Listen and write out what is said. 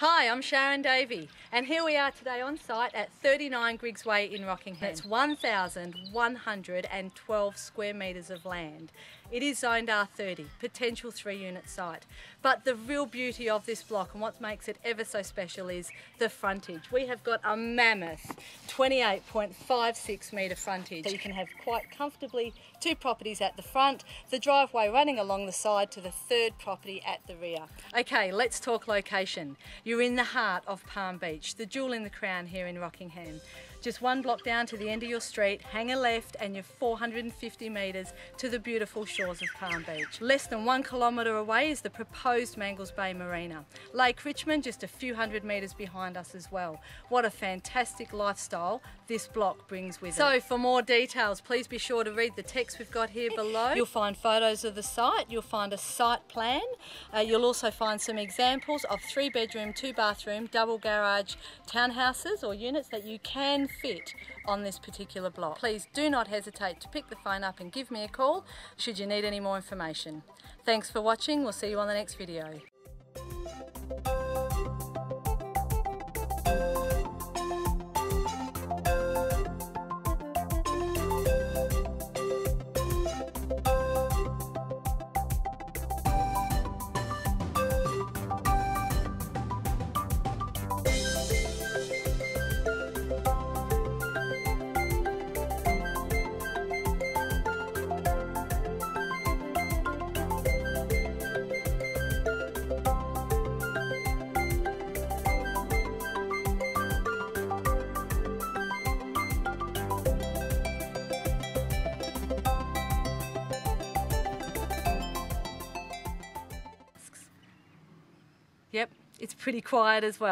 Hi, I'm Sharon Davey, and here we are today on site at 39 Griggs Way in Rockingham. It's 1,112 square metres of land. It is zoned R30, potential three unit site. But the real beauty of this block and what makes it ever so special is the frontage. We have got a mammoth 28.56 metre frontage. So you can have quite comfortably two properties at the front, the driveway running along the side to the third property at the rear. Okay, let's talk location. You're in the heart of Palm Beach, the jewel in the crown here in Rockingham. Just one block down to the end of your street, hang a left and you're 450 metres to the beautiful shores of Palm Beach. Less than one kilometre away is the proposed Mangles Bay Marina. Lake Richmond just a few hundred metres behind us as well. What a fantastic lifestyle this block brings with so, it. So for more details, please be sure to read the text we've got here below. You'll find photos of the site, you'll find a site plan, uh, you'll also find some examples of three bedroom, two bathroom, double garage townhouses or units that you can fit on this particular block. Please do not hesitate to pick the phone up and give me a call should you need any more information. Thanks for watching. We'll see you on the next video. Yep, it's pretty quiet as well.